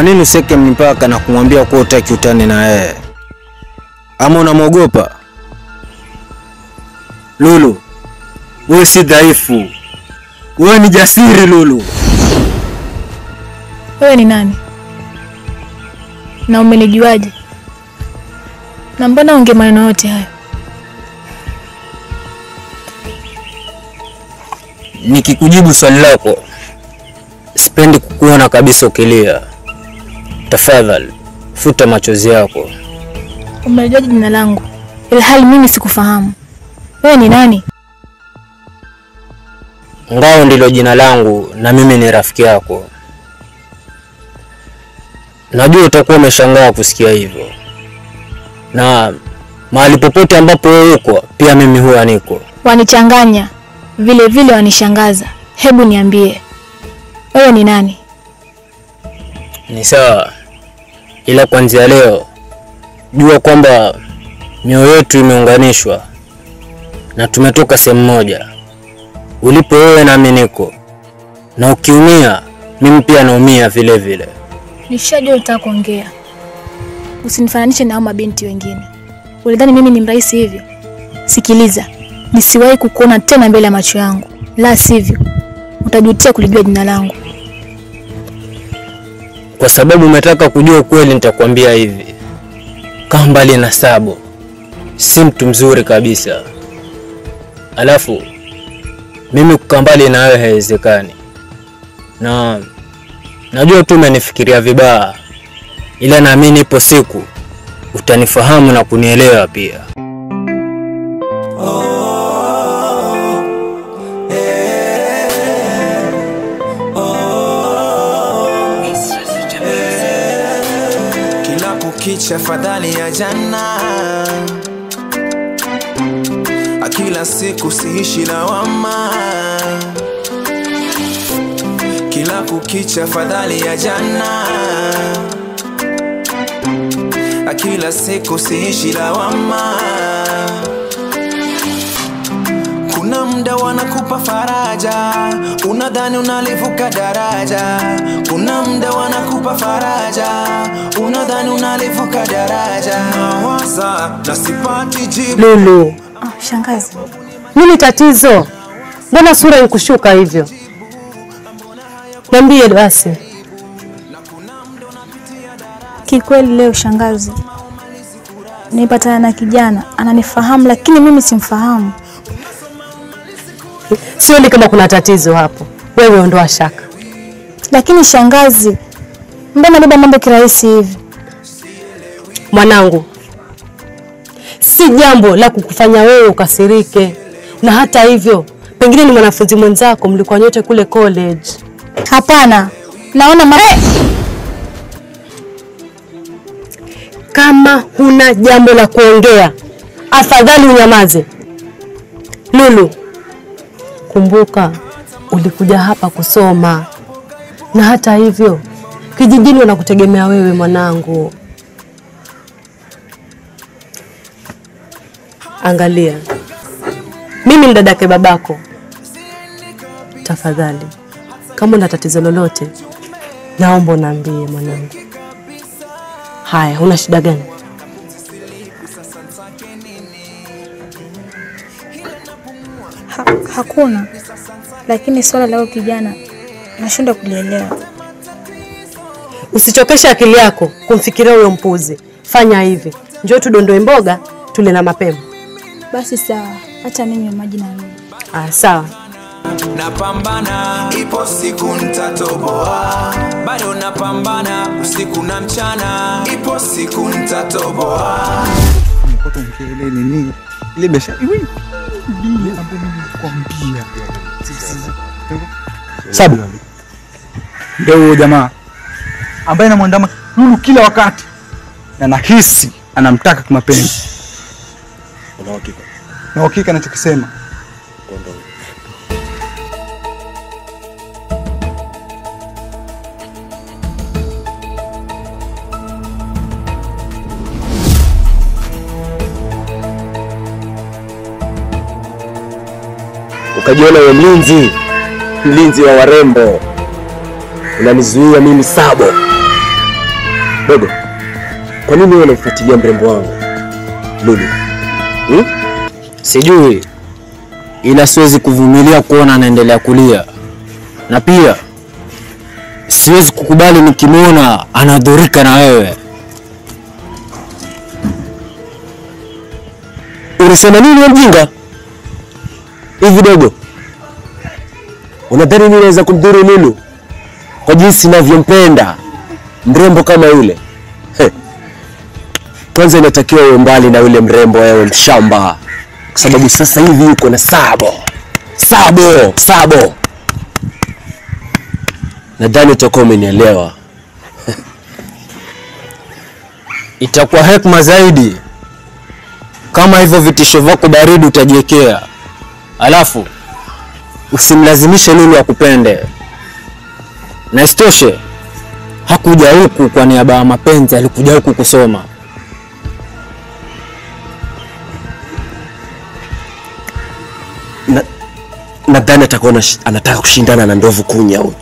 Kwa nini useke mpaka na kumwambia kuwa utaki utani na yeye? Ama unamwogopa? Lulu, wewe si dhaifu, wewe ni jasiri Lulu. Wewe ni nani na umenijuaje? Na mbona unge maneno yote hayo? Nikikujibu swali lako, sipendi kukuona kabisa ukilia. Tafadhali futa machozi yako. Umenijuaje jina langu ilhali mimi sikufahamu? Wewe ni nani? Ngao ndilo jina langu na mimi ni rafiki yako. Najua utakuwa umeshangaa kusikia hivyo, na mahali popote ambapo wewe uko pia mimi huwa niko. Wanichanganya vile vile wanishangaza. Hebu niambie, wewe ni nani? Ni sawa, ila kuanzia leo jua kwamba mioyo yetu imeunganishwa na tumetoka sehemu moja. Ulipo wewe nami niko, na ukiumia mimi pia naumia vile vile. Nishajua utaka kuongea, usinifananishe na mabinti wengine. Ulidhani mimi ni mrahisi hivyo? Sikiliza, nisiwahi kukuona tena mbele ya macho yangu, la sivyo utajutia kulijua jina langu. Kwa sababu umetaka kujua ukweli, nitakwambia hivi: kaa mbali na Sabo, si mtu mzuri kabisa. Alafu mimi kukaa mbali na wewe haiwezekani, na najua tu umenifikiria vibaya, ila naamini ipo siku utanifahamu na kunielewa pia. kila kukicha fadhali ya jana. Kila siku siishi lawama kila kukicha fadhali ya jana. Akila siku siishi lawama kuna muda wanakupa faraja unadhani unalivuka daraja kuna muda wanakupa faraja unadhani unalivuka daraja nawaza na sipati jibu Lulu, Ah, shangazi, nini tatizo? Mbona sura ikushuka hivyo? Niambie basi. kikweli leo shangazi, nipatana na kijana ananifahamu, lakini mimi simfahamu. Sioni kama kuna tatizo hapo. Wewe ondoa shaka. Lakini shangazi, mbona beba mambo kirahisi hivi? Mwanangu, si jambo la kukufanya wewe ukasirike, na hata hivyo, pengine ni mwanafunzi mwenzako, mlikuwa nyote kule college. Hapana, naona ma... Hey! Kama huna jambo la kuongea, afadhali unyamaze. Lulu, kumbuka ulikuja hapa kusoma, na hata hivyo kijijini wanakutegemea wewe mwanangu. Angalia, mimi ni dadake babako. Tafadhali, kama una tatizo lolote, naomba unaambie mwanangu. Haya, una shida gani? Hakuna, lakini swala la huyo kijana nashindwa kulielewa. Usichokeshe akili yako kumfikiria huyo mpuzi. Fanya hivi, njoo tudondoe mboga tule na mapema. Basi sawa, acha ninywe maji na mimi. Ah, sawa. napambana ipo siku nitatoboa. bado napambana usiku na mchana ipo siku nitatoboa. Mpaka mkelele nini ile biashara iwe ile ambayo nilikwambia. Sabu ndio huyo jamaa ambaye anamwandama Lulu kila wakati na nahisi anamtaka kimapenzi. Una uhakika? Na uhakika anachokisema Ukajiona wewe mlinzi, mlinzi wa warembo, unanizuia mimi Sabo Dogo, kwa nini wewe unamfuatilia mrembo wangu Lulu? Hmm? Sijui, ila siwezi kuvumilia kuona anaendelea kulia, na pia siwezi kukubali nikimwona anadhurika na wewe. Unasema nini mjinga? Hivi dogo, unadhani mimi naweza kumdhuru Lulu kwa jinsi ninavyompenda mrembo kama yule? Kwanza inatakiwa uwe mbali na yule mrembo, wewe mshamba, kwa sababu sasa hivi yuko na Sabo. Sabo, Sabo. Nadhani utakuwa umenielewa. Itakuwa hekima zaidi kama hivyo vitisho vyako baridi utajiwekea, alafu usimlazimishe Lulu akupende. Na isitoshe hakuja huku kwa niaba ya mapenzi, alikuja huku kusoma. Na- Nadhani atakuwa anash- anataka kushindana na ndovu kunya huyu.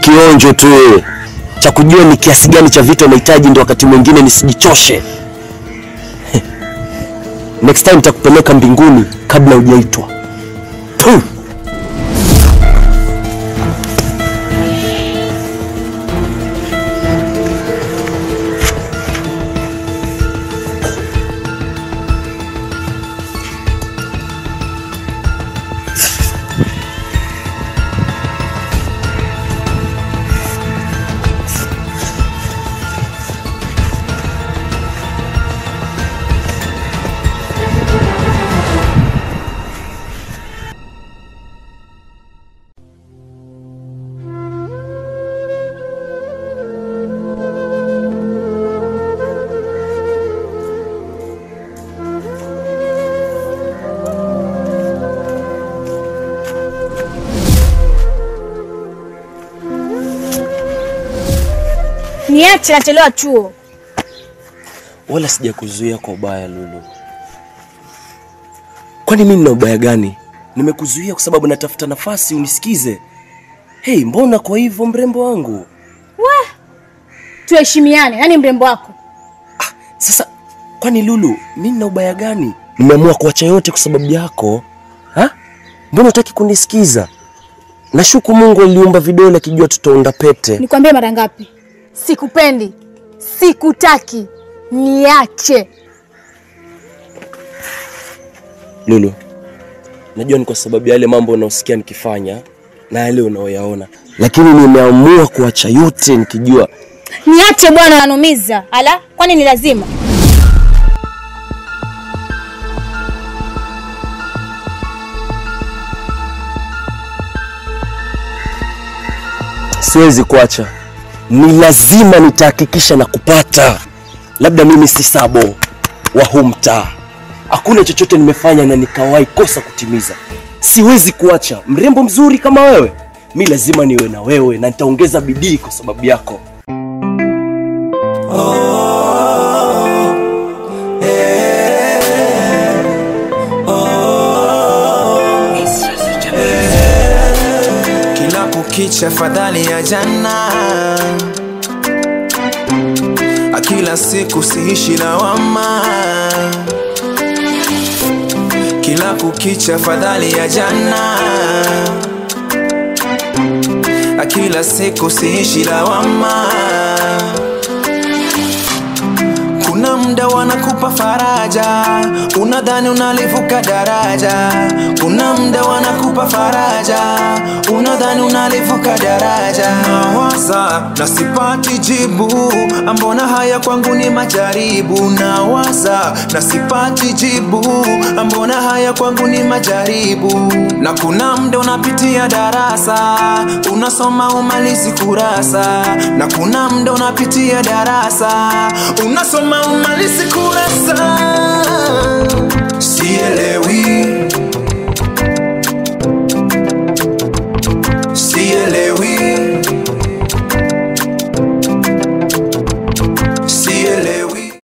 Kionjo tu cha kujua ni kiasi gani cha vitu anahitaji, ndio wakati mwingine nisijichoshe. Next time nitakupeleka mbinguni kabla hujaitwa. Tu. Niache, nachelewa chuo. Wala sijakuzuia kwa ubaya Lulu. Kwani mimi nina ubaya gani? Nimekuzuia kwa sababu natafuta nafasi unisikize. Hei, mbona kwa hivyo mrembo wangu? We, Tuheshimiane. Nani mrembo wako? Sasa kwani Lulu, mimi nina ubaya gani? Nimeamua kuacha yote kwa sababu yako. Ha? Mbona utaki kunisikiza? Nashuku Mungu aliumba vidole akijua tutaunda pete. Nikwambie mara ngapi? Sikupendi, sikutaki, niache. Lulu, najua ni kwa sababu ya yale mambo unaosikia nikifanya na yale unaoyaona, lakini nimeamua kuacha yote nikijua Niache bwana, anumiza. Ala, kwani ni lazima? siwezi kuacha, ni lazima nitahakikisha na kupata. Labda mimi si Sabo wa huu mtaa, hakuna chochote nimefanya na nikawahi kosa kutimiza. Siwezi kuacha mrembo mzuri kama wewe, mi lazima niwe na wewe na nitaongeza bidii kwa sababu yako. kila kukicha fadhali ya jana kila siku siishi lawama kila kukicha fadhali ya jana. Kila siku siishi lawama muda wanakupa faraja. Unadhani unalivuka daraja? Kuna muda wanakupa faraja. Unadhani unalivuka daraja? Nawaza na sipati jibu. Ambona haya kwangu ni majaribu? Nawaza na sipati jibu. Ambona haya kwangu ni majaribu? Na kuna muda unapitia darasa. Unasoma umalizi kurasa. Na kuna muda unapitia darasa. Unasoma umalizi ese corazón. Sí, Lewi.